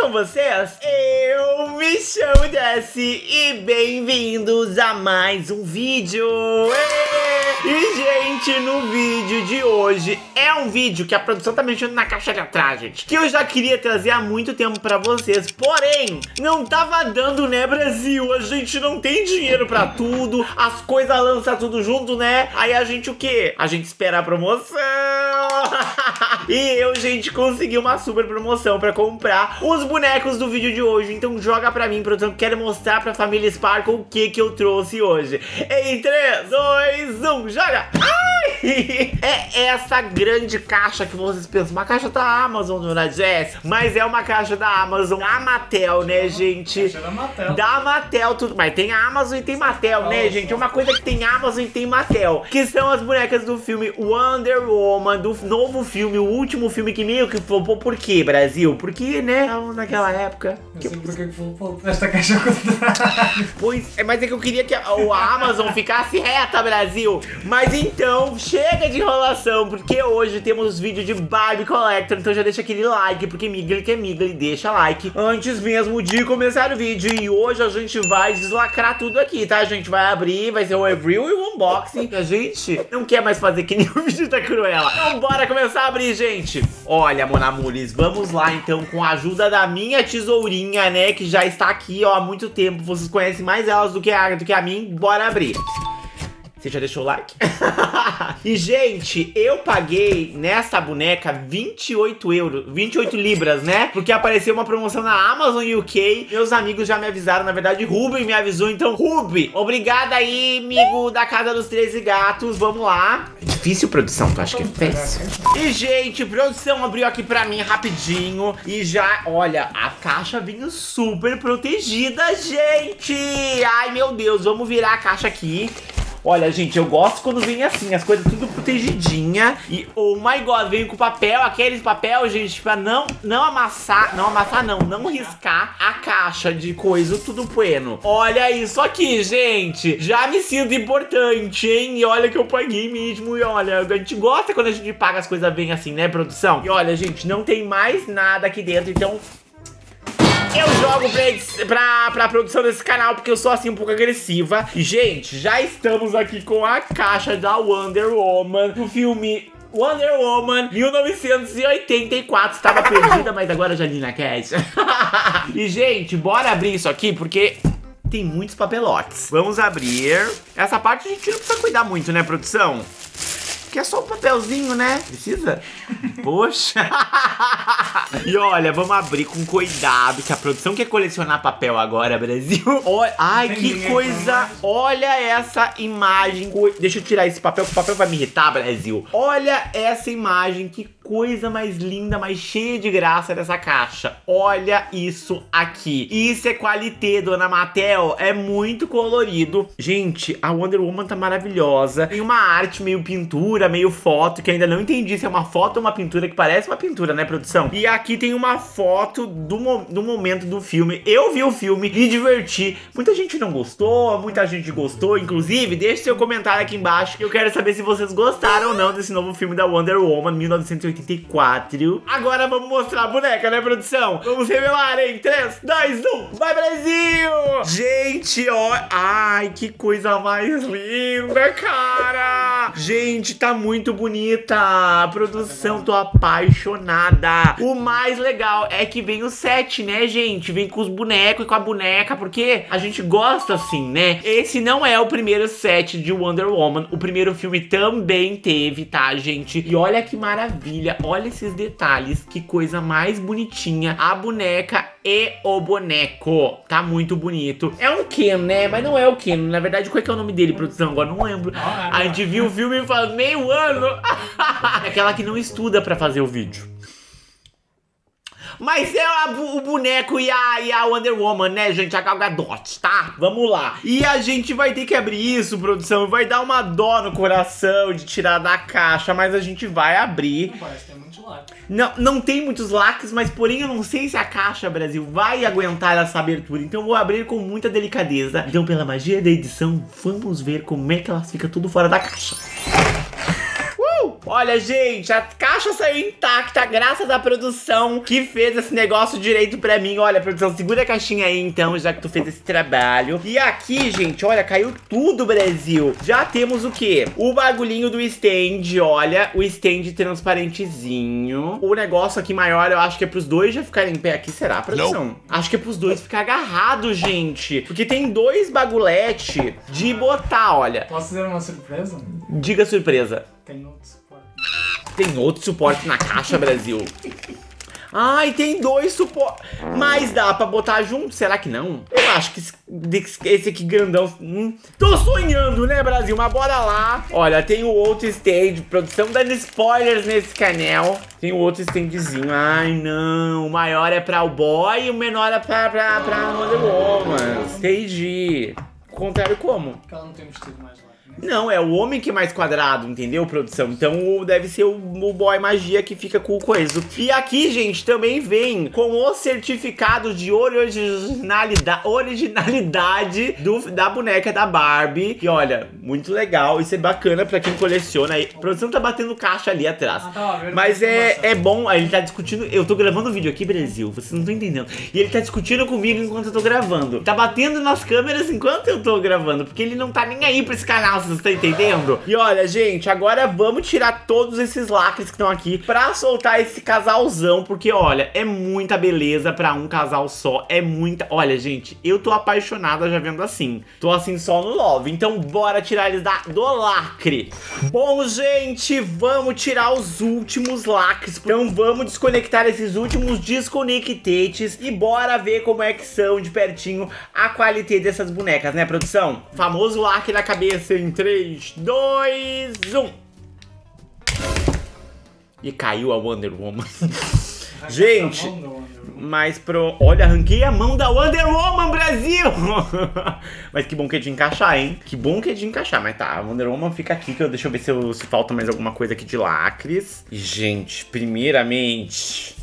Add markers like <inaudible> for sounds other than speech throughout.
são vocês? Eu me chamo Jesse e bem-vindos a mais um vídeo! E, gente, no vídeo de hoje é um vídeo que a produção tá mexendo na caixa de atrás, gente. Que eu já queria trazer há muito tempo pra vocês. Porém, não tava dando, né, Brasil? A gente não tem dinheiro pra tudo. As coisas lançam tudo junto, né? Aí a gente o quê? A gente espera a promoção. <laughs> e eu, gente, consegui uma super promoção pra comprar os bonecos do vídeo de hoje. Então joga pra mim, produção, quero mostrar pra família Sparkle o que que eu trouxe hoje. Em 3, 2, 1, joga! Ai! É essa grande caixa que vocês pensam, uma caixa da Amazon, dona Jess, mas é uma caixa da Amazon, da Mattel, né, gente? Caixa da Mattel. Da Mattel, tudo. Mas tem a Amazon e tem Mattel, né, gente? É uma coisa que tem Amazon e tem Mattel. Que são as bonecas do filme Wonder Woman, do novo filme, o último filme que meio que flopou. Por quê, Brasil? Porque, né, naquela época. Não sei por que que falou esta caixa ao contrário. Pois é, mas é que eu queria que a, a Amazon ficasse reta, Brasil. Mas então, chega de enrolação, porque hoje temos vídeo de Barbie Collector. Então já deixa aquele like, porque Migli que é Migli, deixa like antes mesmo de começar o vídeo. E hoje a gente vai deslacrar tudo aqui, tá? A gente vai abrir, vai ser o review e o unboxing. A gente não quer mais fazer que nem o vídeo da Cruella. Então bora começar a abrir, gente. Olha, Monamules, vamos lá então com a ajuda da minha tesourinha, né? Que já está aqui, ó, há muito tempo. Vocês conhecem mais elas do que a, do que a mim. Bora abrir. Você já deixou o like? <laughs> e, gente, eu paguei nessa boneca 28 euros, 28 libras, né? Porque apareceu uma promoção na Amazon UK. Meus amigos já me avisaram, na verdade, Ruben me avisou. Então, Ruben, obrigada aí, amigo da Casa dos 13 Gatos. Vamos lá. É difícil, produção, tu acha que é fácil? E, gente, produção abriu aqui pra mim rapidinho. E já, olha, a caixa vinha super protegida, gente. Ai, meu Deus, vamos virar a caixa aqui. Olha, gente, eu gosto quando vem assim, as coisas tudo protegidinha. E, oh my god, vem com papel, aqueles papel, gente, pra não, não amassar, não amassar não, não riscar a caixa de coisa, tudo bueno. Olha isso aqui, gente. Já me sinto importante, hein? E olha que eu paguei mesmo. E olha, a gente gosta quando a gente paga as coisas bem assim, né, produção? E olha, gente, não tem mais nada aqui dentro, então eu jogo pra, pra, pra produção desse canal porque eu sou assim um pouco agressiva. Gente, já estamos aqui com a caixa da Wonder Woman do filme Wonder Woman 1984. Estava perdida, mas agora já li na caixa. <laughs> e, gente, bora abrir isso aqui porque tem muitos papelotes. Vamos abrir. Essa parte a gente não precisa cuidar muito, né, produção? Que é só um papelzinho, né? Precisa? <laughs> Poxa! <laughs> e olha, vamos abrir com cuidado, que a produção quer colecionar papel agora, Brasil. Olha, ai, que coisa! Olha essa imagem. Deixa eu tirar esse papel, que o papel vai me irritar, Brasil. Olha essa imagem, que coisa mais linda, mais cheia de graça dessa caixa. Olha isso aqui. Isso é qualité, dona Mattel. É muito colorido. Gente, a Wonder Woman tá maravilhosa. Tem uma arte meio pintura, meio foto, que ainda não entendi se é uma foto ou uma pintura, que parece uma pintura, né, produção? E aqui tem uma foto do, mo- do momento do filme. Eu vi o filme, me diverti. Muita gente não gostou, muita gente gostou. Inclusive, deixe seu comentário aqui embaixo. que Eu quero saber se vocês gostaram ou não desse novo filme da Wonder Woman 1984. Agora vamos mostrar a boneca, né, produção? Vamos revelar em 3, 2, 1. Vai, Brasil! Gente, ó. Ai, que coisa mais linda, cara! Gente, tá muito bonita. A produção, tô apaixonada. O mais legal é que vem o set, né, gente? Vem com os bonecos e com a boneca, porque a gente gosta assim, né? Esse não é o primeiro set de Wonder Woman. O primeiro filme também teve, tá, gente? E olha que maravilha. Olha esses detalhes. Que coisa mais bonitinha. A boneca e o boneco. Tá muito bonito. É um Ken, né? Mas não é o Ken. Na verdade, qual é, que é o nome dele, produção? Agora não lembro. A gente viu o filme faz meio ano. <laughs> Aquela que não estuda pra fazer o vídeo. Mas é a o boneco e a, e a Wonder Woman, né, gente? A Gal Gadot, tá? Vamos lá. E a gente vai ter que abrir isso, produção. Vai dar uma dó no coração de tirar da caixa, mas a gente vai abrir. Não parece ter Não, não tem muitos lacres, mas porém eu não sei se a caixa, Brasil, vai aguentar essa abertura. Então eu vou abrir com muita delicadeza. Então, pela magia da edição, vamos ver como é que ela fica tudo fora da caixa. Olha, gente, a caixa saiu intacta graças à produção que fez esse negócio direito pra mim. Olha, produção, segura a caixinha aí então, já que tu fez esse trabalho. E aqui, gente, olha, caiu tudo, Brasil. Já temos o quê? O bagulhinho do stand, olha, o stand transparentezinho. O negócio aqui maior, eu acho que é pros dois já ficarem em pé aqui, será, produção? Não. Acho que é pros dois ficar agarrados, gente. Porque tem dois bagulete de botar, olha. Posso fazer uma surpresa? Diga surpresa. Tem outro suporte. Tem outro suporte na caixa, Brasil. Ai, tem dois suportes. Mas dá pra botar junto? Será que não? Eu acho que esse, aqui grandão... Hum, tô sonhando, né, Brasil? Mas bora lá. Olha, tem o outro stand. Produção dando spoilers nesse canal. Tem o outro standzinho. Ai, não. O maior é pra o boy e o menor é pra, pra, pra Wonder Woman. Entendi. Contrário como? Porque ela não tem vestido mais? Não, é o homem que é mais quadrado, entendeu, produção? Então o- deve ser o, o boy magia que fica com o coeso. E aqui, gente, também vem com o certificado de originalidade, originalidade do, da boneca da Barbie. E olha, muito legal. Isso é bacana pra quem coleciona aí. A produção tá batendo caixa ali atrás. Ah, tá. Mas é, é bom, ele tá discutindo. Eu tô gravando vídeo aqui, Brasil, vocês não estão entendendo. E ele tá discutindo comigo enquanto eu tô gravando. Tá batendo nas câmeras enquanto eu tô gravando, porque ele não tá nem aí pra esse canal, vocês estão entendendo? E olha, gente, agora vamos tirar todos esses lacres que estão aqui pra soltar esse casalzão, porque olha, é muita beleza pra um casal só. É muita. Olha, gente, eu tô apaixonada já vendo assim. Tô assim só no love. Então bora tirar eles da, do lacre. Bom, gente, vamos tirar os últimos lacres. Então vamos desconectar esses últimos desconectates e bora ver como é que são de pertinho a qualidade dessas bonecas, né, produção? Famoso lacre na cabeça em 3, 2, 1. E caiu a Wonder Woman. Gente, mas pro. Olha, arranquei a mão da Wonder Woman, Brasil! <laughs> mas que bom que é de encaixar, hein? Que bom que é de encaixar. Mas tá, a Wonder Woman fica aqui, que eu, deixa eu ver se, eu- se falta mais alguma coisa aqui de lacres. Gente, primeiramente.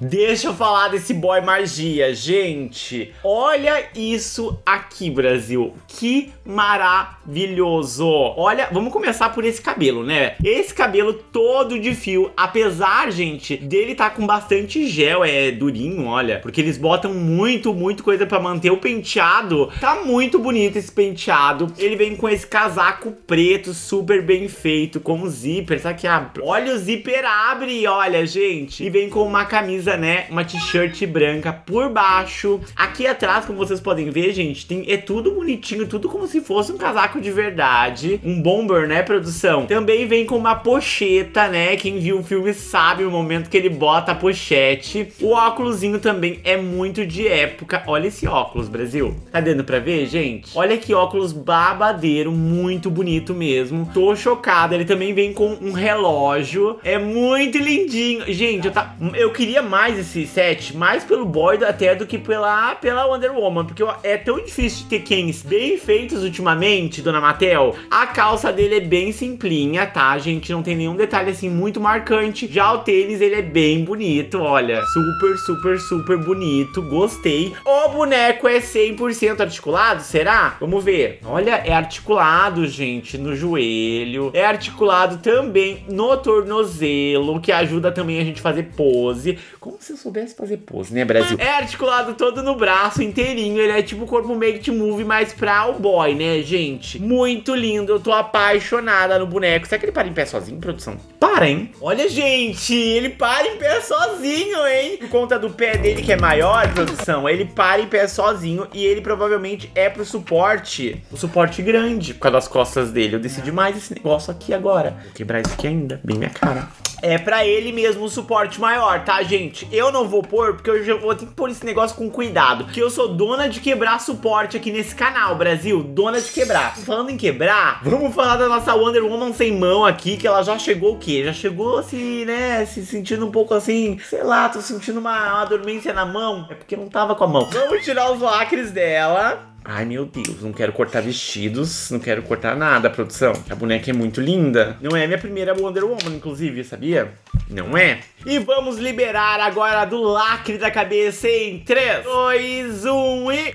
Deixa eu falar desse boy magia, gente. Olha isso aqui, Brasil. Que maravilhoso. Olha, vamos começar por esse cabelo, né? Esse cabelo todo de fio, apesar, gente, dele tá com bastante gel, é durinho, olha, porque eles botam muito, muito coisa pra manter o penteado. Tá muito bonito esse penteado. Ele vem com esse casaco preto, super bem feito, com zíper, sabe que abre? Olha o zíper abre, olha, gente. E vem com uma camisa, né, uma t-shirt branca por baixo. Aqui atrás, como vocês podem ver, gente, tem é tudo bonitinho, tudo como se fosse um casaco de verdade. Um bomber, né, produção? Também vem com uma pocheta, né? Quem viu o filme sabe o momento que ele bota a pochete. O óculosinho também é muito de época. Olha esse óculos, Brasil. Tá dando pra ver, gente? Olha que óculos babadeiro, muito bonito mesmo. Tô chocada. Ele também vem com um relógio. É muito lindinho. Gente, eu, tá... eu queria mais esse set, mais pelo boy até do que pela, pela Wonder Woman. Porque é tão difícil de ter Kens bem feitos ultimamente, dona Matel. A calça dele é bem simplinha, tá, gente? Não tem nenhum detalhe assim muito marcante. Já o tênis, ele é bem bonito, olha. Super, super, super bonito. Gostei. O boneco é 100% articulado, será? Vamos ver. Olha, é articulado, gente, no joelho. É articulado também no tornozelo, que ajuda também a gente fazer pose. Como se eu soubesse fazer pose, né, Brasil? É articulado todo no braço inteirinho. Ele é tipo o corpo make move, mas pra o boy, né, gente? Muito lindo. Eu tô apaixonada no boneco. Será que ele para em pé sozinho, produção? Para, hein? Olha, gente, ele para em pé sozinho, hein? Por conta do pé dele que é maior, produção, ele para em pé sozinho e ele provavelmente é pro suporte, o suporte grande, por causa das costas dele. Eu decidi mais esse negócio aqui agora. Vou quebrar isso aqui ainda, bem minha cara. É pra ele mesmo o suporte maior, tá, gente? Eu não vou pôr, porque eu vou ter que pôr esse negócio com cuidado. Porque eu sou dona de quebrar suporte aqui nesse canal, Brasil. Dona de quebrar. Falando em quebrar, vamos falar da nossa Wonder Woman sem mão aqui, que ela já chegou o quê? Já chegou assim, né? Se sentindo um pouco assim, sei lá, tô sentindo uma, uma dormência na mão. É porque não tava com a mão. Vamos tirar os lacres dela. Ai, meu Deus, não quero cortar vestidos, não quero cortar nada, produção. A boneca é muito linda. Não é minha primeira Wonder Woman, inclusive, sabia? Não é? E vamos liberar agora do lacre da cabeça em 3, 2, 1 e...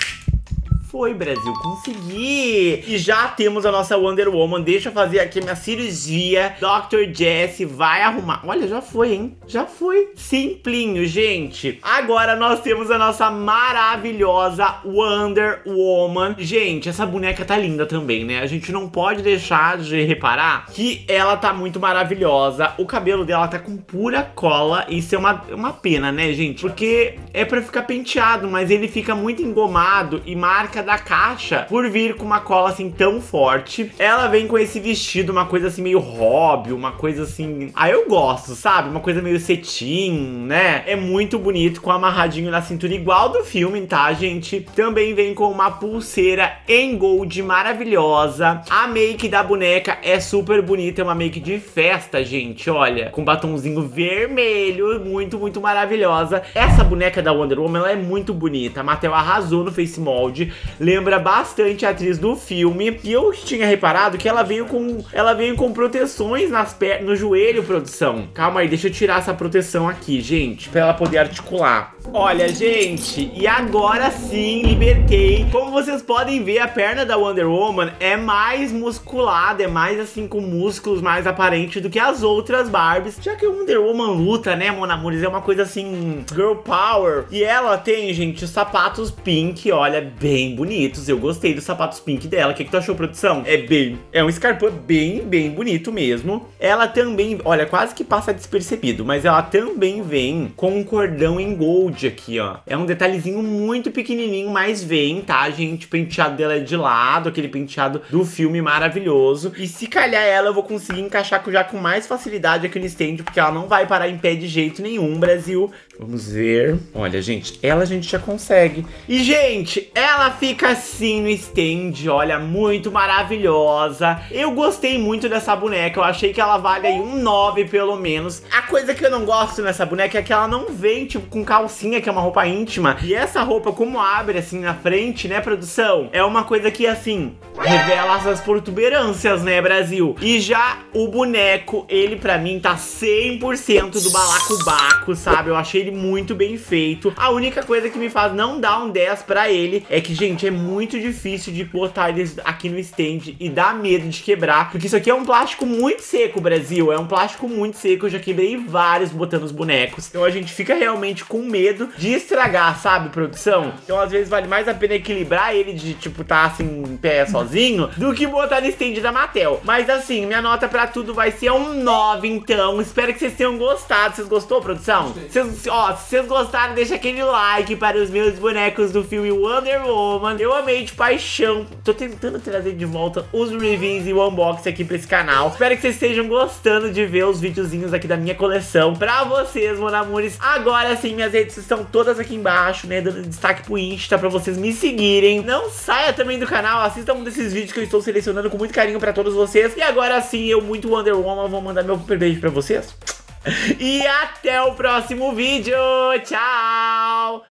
Foi, Brasil, consegui! E já temos a nossa Wonder Woman. Deixa eu fazer aqui minha cirurgia. Dr. Jesse vai arrumar. Olha, já foi, hein? Já foi. Simplinho, gente. Agora nós temos a nossa maravilhosa Wonder Woman. Gente, essa boneca tá linda também, né? A gente não pode deixar de reparar que ela tá muito maravilhosa. O cabelo dela tá com pura cola. Isso é uma, uma pena, né, gente? Porque é pra ficar penteado, mas ele fica muito engomado e marca da caixa por vir com uma cola assim tão forte. Ela vem com esse vestido, uma coisa assim meio hobby, uma coisa assim. Ah, eu gosto, sabe? Uma coisa meio cetim, né? É muito bonito, com amarradinho na cintura, igual do filme, tá, gente? Também vem com uma pulseira em gold maravilhosa. A make da boneca é super bonita, é uma make de festa, gente. Olha, com batonzinho vermelho, muito, muito maravilhosa. Essa boneca da Wonder Woman, ela é muito bonita. A Mattel arrasou no face molde, lembra bastante a atriz do filme. E eu tinha reparado que ela veio com, ela veio com proteções nas pernas, no joelho, produção. Calma aí, deixa eu tirar essa proteção aqui, gente, pra ela poder articular. Olha, gente, e agora sim libertei. Como vocês podem ver, a perna da Wonder Woman é mais musculada, é mais assim com músculos mais aparentes do que as outras Barbies. Já que a Wonder Woman luta, né, Mon Amores, é uma coisa assim, girl power. E ela tem, gente, os sapatos pink, olha, bem bonitos. Eu gostei dos sapatos pink dela. O que, que tu achou, produção? É bem, é um escarpão bem, bem bonito mesmo. Ela também, olha, quase que passa despercebido, mas ela também vem com um cordão em gold aqui, ó. É um detalhezinho muito pequenininho, mas vem, tá, gente? O penteado dela é de lado, aquele penteado do filme maravilhoso. E se calhar ela, eu vou conseguir encaixar já com mais facilidade aqui no stand, porque ela não vai parar em pé de jeito nenhum, Brasil. Vamos ver. Olha, gente, ela a gente já consegue. E, gente, ela fica assim no stand, olha, muito maravilhosa. Eu gostei muito dessa boneca, eu achei que ela vale aí um 9 pelo menos. A coisa que eu não gosto nessa boneca é que ela não vem, tipo, com calcinha, que é uma roupa íntima. E essa roupa, como abre assim na frente, né, produção? É uma coisa que, assim, revela essas protuberâncias, né, Brasil? E já o boneco, ele pra mim tá 100% do balacobaco, sabe? Eu achei ele muito bem feito. A única coisa que me faz não dar um 10 pra ele é que, gente, é muito difícil de botar eles aqui no stand e dá medo de quebrar, porque isso aqui é um plástico muito seco, Brasil. É um plástico muito seco, eu já quebrei vários botando os bonecos. Então a gente fica realmente com medo de estragar, sabe, produção? Então às vezes vale mais a pena equilibrar ele de, tipo, tá assim, em pé sozinho, do que botar no stand da Mattel. Mas assim, minha nota pra tudo vai ser um 9, então. Espero que vocês tenham gostado. Vocês gostou, produção? Vocês, ó, se vocês gostaram, deixa aquele like para os meus bonecos do filme Wonder Woman. Eu amei de paixão. Tô tentando trazer de volta os reviews e o unboxing aqui pra esse canal. Espero que vocês estejam gostando de ver os videozinhos aqui da minha coleção pra vocês, mon amores. Agora sim, minhas redes estão todas aqui embaixo, né? Dando destaque pro Insta pra vocês me seguirem. Não saia também do canal, assistam um desses vídeos que eu estou selecionando com muito carinho pra todos vocês. E agora sim, eu muito Wonder Woman vou mandar meu beijo pra vocês. <laughs> E até o próximo vídeo. Tchau!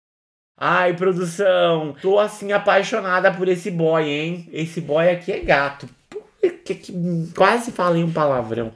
Ai, produção, tô assim apaixonada por esse boy, hein? Esse boy aqui é gato. Que- que- Quase falei um palavrão.